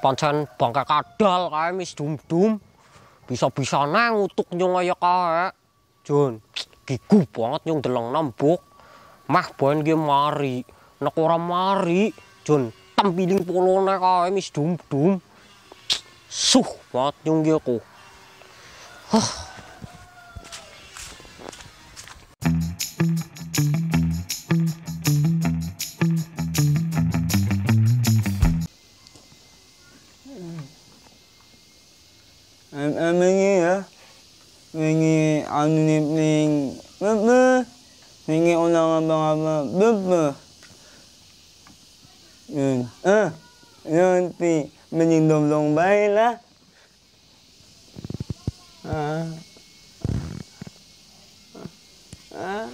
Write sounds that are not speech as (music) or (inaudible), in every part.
pancen bangke kadal kae mis dum-dum. Bisa-bisa nang utuk nyong kaya kae. Jon, gigu banget nyong deleng nembuk. Mah boen ki mari. Nek ora mari, Jon, tempiling polone kae mis dum-dum. Suh banget nyong ki aku. Huh. Abang-abang bebe. Yun. Ah. Yun ti menindom-dom bae lah. Ah. Ah.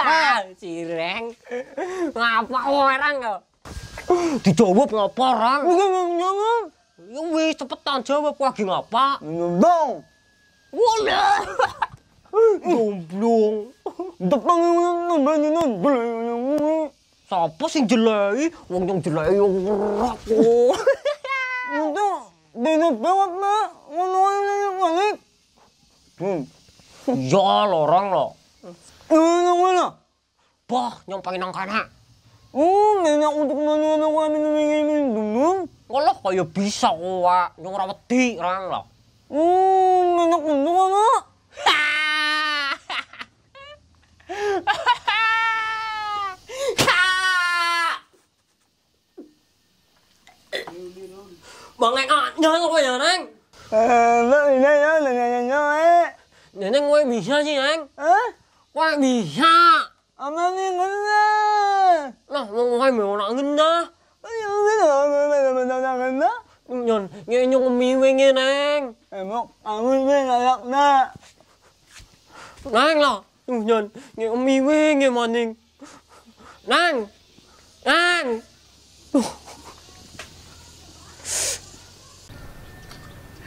Ha, Cireng. Ngapa orang kok? Dijawab ngapa orang? Bukan ngomong. Ya wis cepetan jawab lagi ngapa? Ngomong. Wala. Gomblong. Depan ngomong ngomong. Sapa sing jelai? Wong yang jelai yo ora kok. Itu beda banget nak. Ngomong balik. Hmm. Ya lorong lo. Ngomong mana? Bah, nyong pengen nang kana. Oh, nenek untuk menurut kami minum minum. Ngolah kaya bisa kok, nyong ora wedi rang lo. Oh, nenek untuk apa? Bangeng anyar apa ya, Neng? Eh, nak ini ya, nenek nenek eh. Neneng kowe bisa sih, Neng. Hah? Kowe bisa. Apa ni kena? Lah, wong kowe mau nak ngendah. Ayo, kita Nyon, nyong miwinge, Neng. Emok, kamu ni layak nak. Neng lah. Nyon, nyong miwinge maning. Neng. Neng.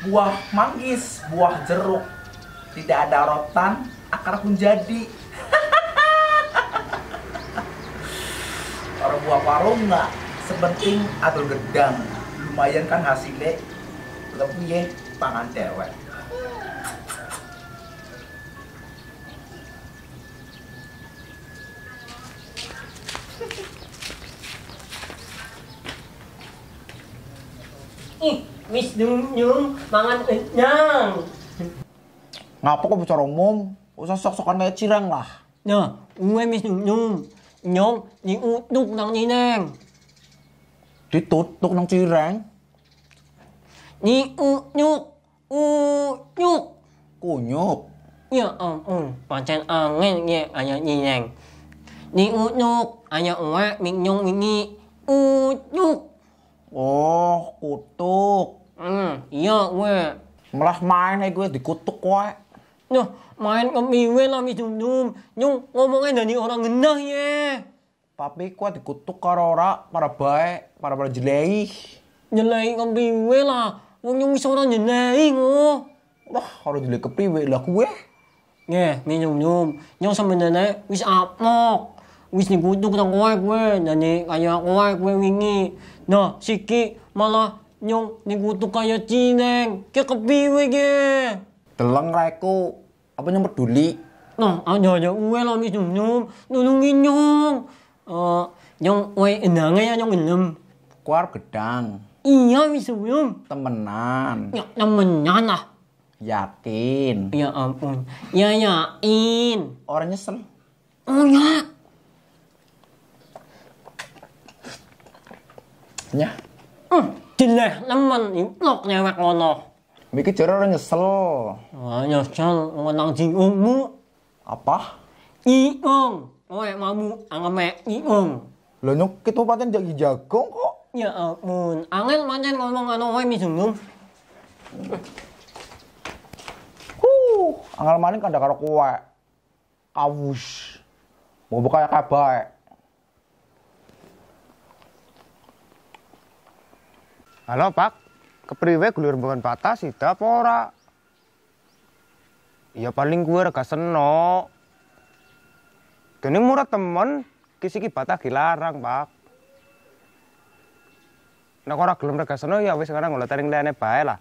buah manggis, buah jeruk. Tidak ada rotan, akar pun jadi. Kalau buah parung nggak sepenting atau gedang. Lumayan kan hasilnya. Lebih ya, pangan dewek. Ih, Nyung Nyung, mangan kenyang. Ngapa kok bicara umum? Usah sok-sokan kayak cireng lah. Nah, gue Miss Nyung Nyung. Nyong, ni utuk nang ni Neng. Ditutuk nang cireng. Ni unyuk. Unyuk. Kunyuk. Ya ampun, pancen angin ye aya ni Neng. Ni unyuk, aya uwe ming nyong wingi. Unyuk. Oh, kutuk. Hmm, iya gue. Malah main aja gue dikutuk wae. Nah, main kemiwe lah Miss Nyung Nyung. Nyung ngomongnya dari orang ngenah ye. Tapi kue dikutuk karo ora para baik, para para jelei. Nyelai kemiwe lah. Wong Nyung wis ora nyelai ngoh. Wah, karo jelei kepriwe lah gue. Nge, mi nyum nyum. Nyong sama nenek wis apok. Wis dikutuk nang kowe kowe. Nani kaya kowe kowe wingi. Nah, siki malah nyong dikutuk kaya cineng. Kaya kepiwe ge. Deleng raiku. Apa yang peduli? Nah, aja aja kowe lah mi nyum. Nulungin nyong. Eh, nyong kowe endange ya nyong enem. Kue arep gedang. Iya mi suyum. Temenan. Ya temenan lah. Yakin. Ya ampun. Ya yakin. Orang nyesel. Oh ya. Nya. Hmm, jeleh nemen iplok nyewek ngono. Miki jare orang nyesel. Wah, nyesel ngenang jingungmu. Apa? Iung. Kowe mamu angeme iung. Lah nyuk kita pancen jagi jagung kok. Ya ampun, angel pancen ngomong anu wae misungum. Huh, angel maning kada karo kowe. Kawus. Mau buka ya kabae. Halo Pak, kepriwe gulur bukan batas sida apa ora? Ya paling gue rega seno. Dene murah temen, kisi ki batah dilarang, Pak. Nek ora gelem regasno ya wis sekarang golek taring liyane bae lah.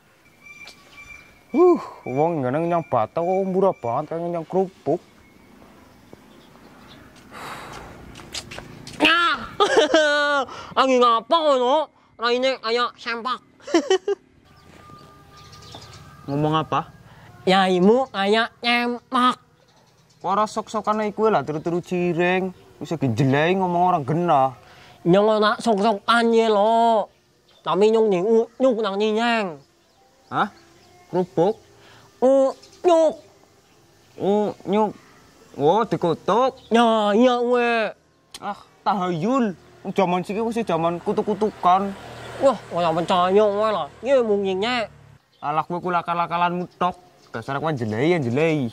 Huh, wong ngene nyang batah kok murah banget kayak nyang kerupuk. (laughs) Lagi ngapa kono? Raine kayak sempak. Ngomong apa? Yaimu kayak nyemak. Ora sok-sokane iku lah turu-turu cireng. Wis genjelei ngomong orang genah. Nyong nak sok-sokan ye lo. Tapi nyong ni nyuk nang nyinyeng. Hah? Kerupuk? U nyuk. Oh, nyuk. Oh, dikutuk. Ya iya we. Ah, tahayul. Zaman siki wis zaman kutuk-kutukan. Wah, ora percaya we lah. Ye mung nyinyek. Alah kowe kula akal-akalanmu tok. Dasar aku jelei jelei.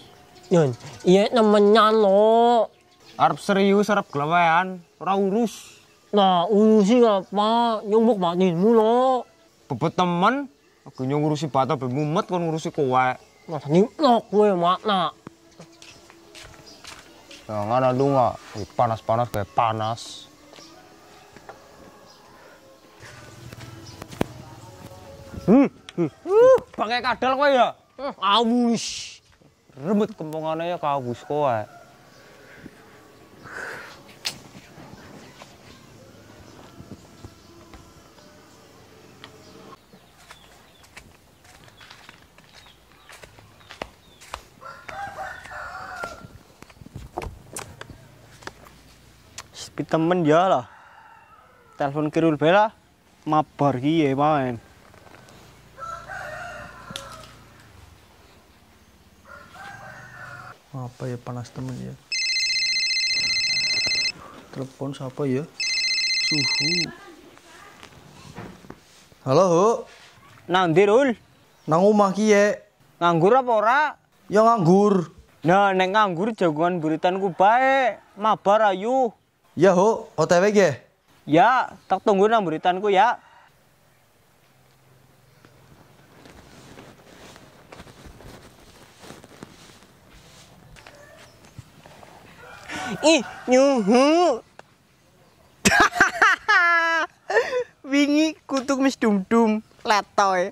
Yun, iya nemenyan lo. Arep serius arep gelawean, ora urus. Nah, urusi apa? Nyumbuk batinmu lo. Bebet temen, aku ngurusi bata be mumet kon ngurusi kowe. Nah, tadi lo kue makna. Lu nggak, Wih, panas-panas kayak panas. Hmm, hmm. Uh, pakai kadal kowe ya. Hmm, Awus. Rembet kempongannya ya kawus kowe. Temen ya lah. Telepon kirul bela. Mabar ki ya main. apa ya panas temen ya telepon siapa ya suhu halo Hu. Nang ndi Rul? nang omah ki ya Nganggur apa ora? ya nganggur Nah, nek nganggur jagoan buritanku bae. Mabar ayu. ya ho otw ge Ya, tak tunggu nang buritanku ya. Ih, nyuhu. (laughs) Wingi kutuk mis dum-dum letoy.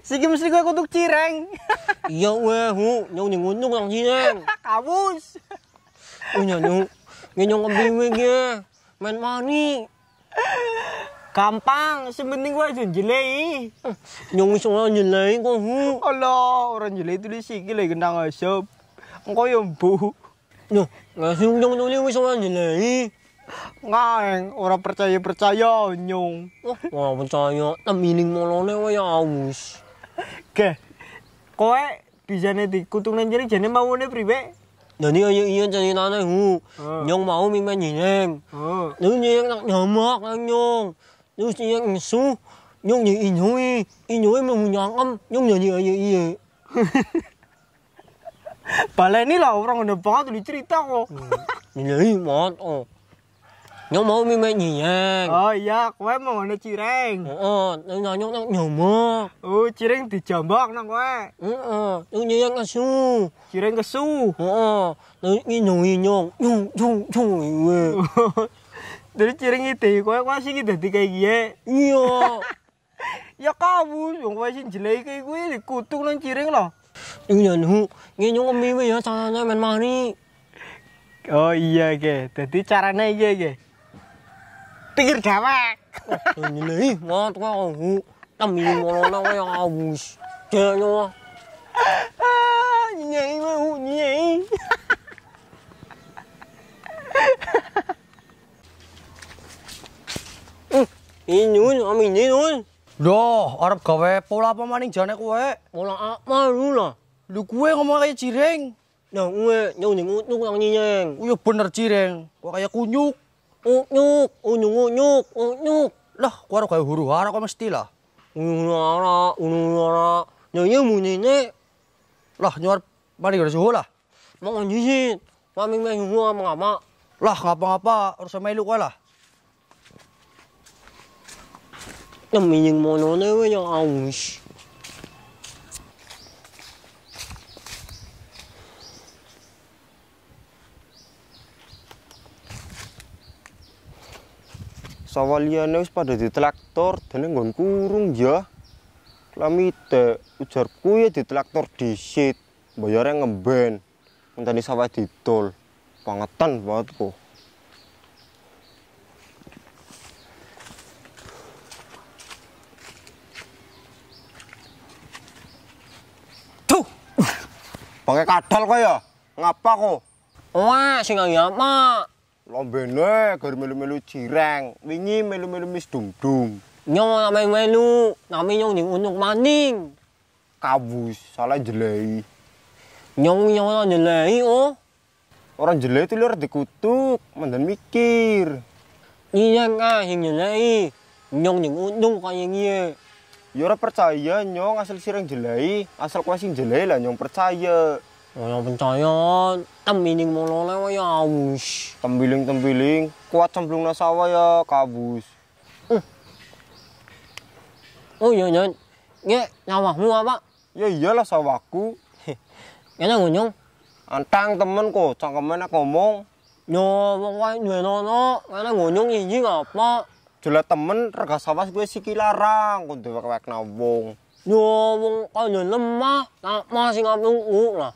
Siki mesti kowe kutuk cireng. (laughs) Iya we, hu. Nyong ni ngunung nang nyinyeng. Kamus. Unya nyong. Nyong kebiwe ge. Main mani. Gampang, sepenting kowe aja jelei. Nyong wis ora nyelai kok hu. Orang jelei tulis iki lagi gendang asap. Engko yo mbu. Loh, nggak sih untung nuli wis ora nyelehi. Ngaeng, ora percaya-percaya nyung. Oh, Wah, percaya. Temining molone wae awus. Ge. Koe bijane dikutung jene jene mau priwe? Lah kaya iya jane nane hu. Oh. Nyung mau ming men nyeng. Heeh. Nyung nyeng nak nyamak nyung. Nyung sing ngesu. Nyung nyi inyui, inyui mau nyangam. Nyung nyi ayo iya. (laughs) Baleni lah orang ngene banget dicerita kok. Hmm. Nyai mot. Oh. Nyong mau mi Oh iya, kowe mau ngene cireng. Oh, oh. Heeh, nyong nyong nang nyomok. Oh, cireng dijambak nang kowe. Heeh, nyong nyong kesu. Cireng kesu. Heeh. Nyong nyong nyong nyong nyong nyong. Dari (laughs) cireng itu, kowe kowe sing dadi kaya kiye. Iya. (laughs) Ya kabur, wong kowe sing jelek iki kuwi dikutuk nang cireng lho. Ini nyanyu, ini nyanyu ngemiwi ya caranya men mari. Oh iya ge, dadi carane iya ge. Pikir dawak. Ini lah, ih kok aku. Tapi ngono kok awus. Jangan nyawa. Nyanyi mah hu, nyanyi. Ini nyun, amin ini arep gawe pola apa maning jane kowe? Pola apa lu lah? Lu kowe ngomong kayak cireng. Nah, gue nyung nyung nyung yang nyinyeng. Oh ya bener cireng. Kok kayak kunyuk. Oh nyuk, oh nyung nyuk, oh nyuk. Lah, kowe arep gawe huru hara kok mesti lah. Unung lara, unung lara. Nyonya mu nene, Lah, nyuar mari gara suhu lah. mau nyinyit. Mami meh ngua mengapa? Lah, ngapa-ngapa urusan melu kowe lah. Yang mono we yang aus. Sawah liyane wis pada ditraktor dene nggon kurung ya. Lamite ujarku ya ditraktor disit. Bayare ngemben. Ngenteni sawah didol. Pangetan banget kok. Pakai kadal kok ya? Ngapa kok? wah sing ya mak. Lombene gar melu-melu jireng. Wingi melu-melu mis dum-dum. Nyong ame melu, nami nyong ning unuk maning. Kawus, salah jelei. Nyong nyong na nyelai oh. Orang jelei itu liar dikutuk, mandan mikir. Iya nga hing nyelai. Nyong ning unuk kaya ngiye. Ya ora percaya nyong asal sireng jelei, asal kuwi sing jelei lah nyong percaya. Wala percaya, tamining mo lewa ya awus. Tembiling-tembiling, kuat cemplung na sawah ya kabus. Oh iya nyan, nge nyawahmu apa? Ya iyalah sawahku. (laughs) Kaya ngunyong. Antang temen kok, cangkemen aku ngomong. Yo, pokoknya duwe nono, kaya ngunyong ini ngapa? Jelas temen rega sawah gue siki larang, kok dewek-wek nawong. Yo, wong kaya lemah, tak masih ngapung lah.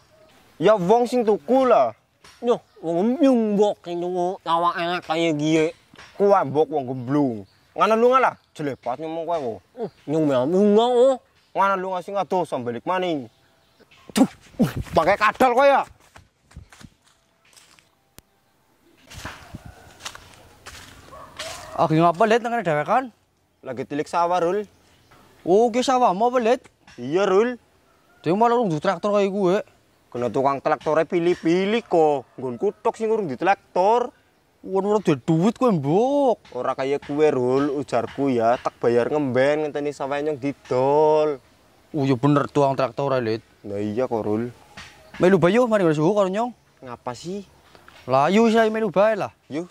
Ya wong sing tuku lah. Yo, wong nyumbok sing tunggu tawa enak kaya gie. Kuwi mbok wong gemblung. Ngana lu ngalah, jelepat ngomong kowe kok. Uh, nyung bunga oh. Ngana lu ngasih ngado sambalik maning. Tuh, uh, pakai kadal kowe ya. Agi ngapa let nang dewekan? Lagi tilik sawah, Rul. Oh, ki sawahmu apa let? Iya, Rul. Dia malah urung traktor kayak gue. Kena tukang traktore pilih-pilih kok. Nggon kutok sing urung ditraktor. Wong ora duit kowe, Mbok. Ora kaya kue, Rul. Ujarku ya, tak bayar ngemben ngenteni sawah nyong didol. Oh, ya bener tuang traktor let. Nah iya kok, Rul. Melu bayo mari suhu karo nyong. Ngapa sih? Lah, ayo saya melu bae lah. Yuk.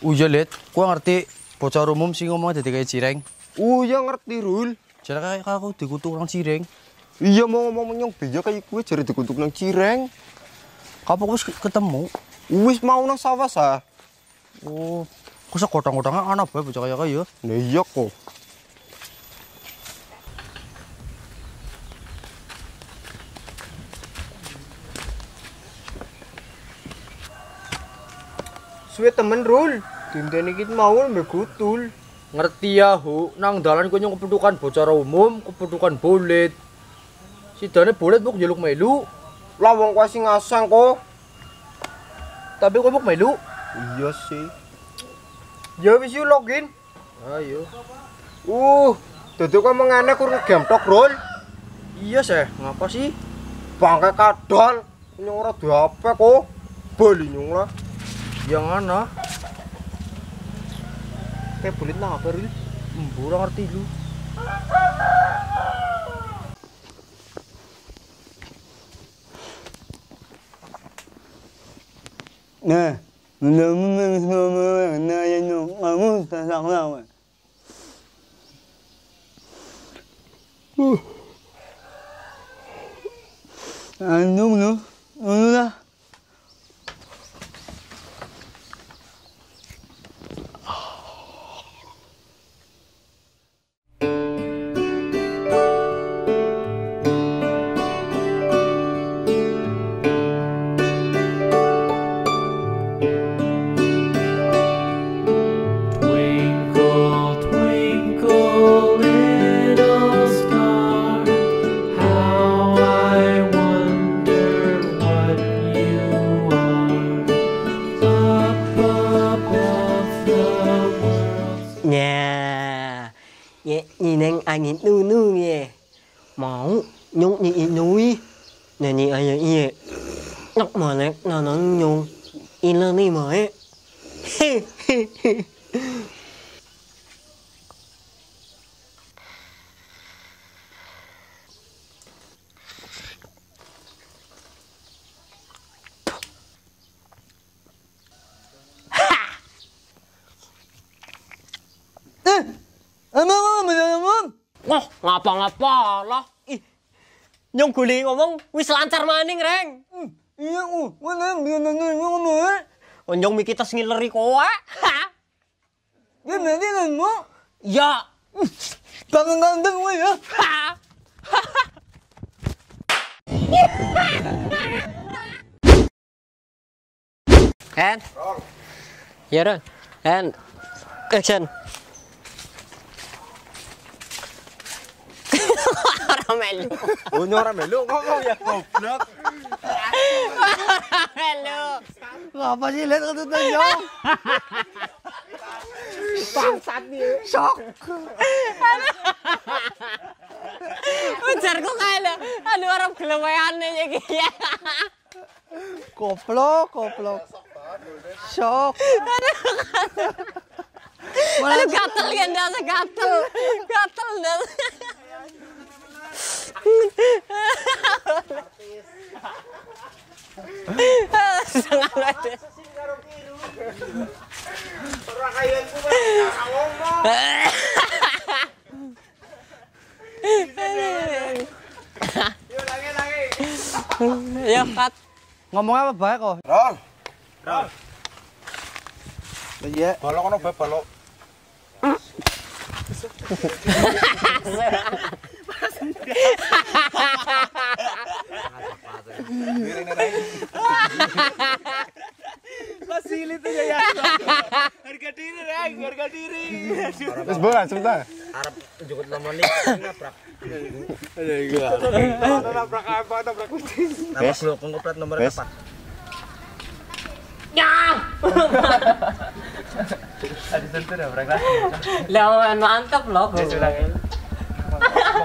Oh iya kowe ngerti bocor umum sing ngomong dadi kayak cireng. Oh iya ngerti, Rul. Jare kayak aku dikutuk orang cireng. Iya mau ngomong nyong beja kayak kue jari dikutuk nang cireng. Kapan wis ketemu? Wis mau nang sawah sah. Oh, kok sekotang-kotangan anak bae bocah kaya kaya. Nah iya kok. Suwe temen Rul. Dinteni kit mau mbek gutul. Ngerti ya, Hu. Nang dalan kowe nyong kepedukan bocor umum, kepedukan bolet. Sidane bolet mbok njaluk melu, Lah wong kowe sing ngasang kok. tapi kowe mbok melu. Iya sih. Ya wis yuk login. Ayo. Uh, dadi kowe mengene kurang gemtok, Rul. Iya, seh. Ngapa sih? Bangke kadal. Nyong ora duwe HP kok. Bali nyong lah. Yang ana? Kayak bulit nang apa Rul? Embu ora ngerti lu. Nah, mudah-mudahan semua nanya nyong kamu sasak lawan. Anu lu, anu lah. Nhẹ nhìn anh anh nhìn nư nư nghe. Máu, nhung nhìn núi. Nè nhìn anh à, nhẹ. nhóc mà nè, nó nó nhung. In lên đi mới. Ngapa-ngapa lah. Ih, Nyong guli ngomong wis lancar maning, Reng. Iya, uh, nanya ngomong. Oh, Nyong mikir tas ngileri kowe. Ya nanti mau. Ya. Tangan ganteng gue ya. And Ya, Ron. And action. Orang melu. (laughs) Oh, nyora melu ngomong ya goblok. (laughs) Melu. Apa sih lihat ketut nyong? Ujarku kayak aduh orang geleweane iki ya. (laughs) Goblok, goblok. Shock. Aduh gatel dah gatel. Gatel dah. Sangat ada. Ya, Kat. Ngomong apa baik kok? Rol. Iya. Balok ono bae balok. (laughs) Wis bola sebentar. Arab jukut lemoni nabrak. Nabrak apa? Nabrak kucing. Nama blok plat nomor Wes. apa? Tadi tentu nabrak lah. Lawan mantap loh.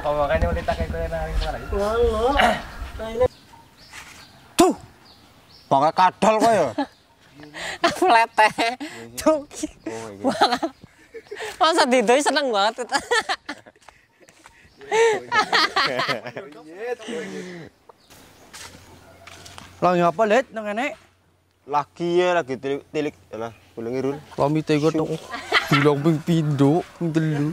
Pokok-pokoknya wanita kayak gue lagi. Tuh. Pakai kadal kok ya. Flete. Tuh. Masa didoi seneng banget kita. Lah ngapa lihat nang enek? Lagi ya lagi tilik tilik lah, boleh ngirul. Kami tega tok. Bilang ping pindho, ping telu.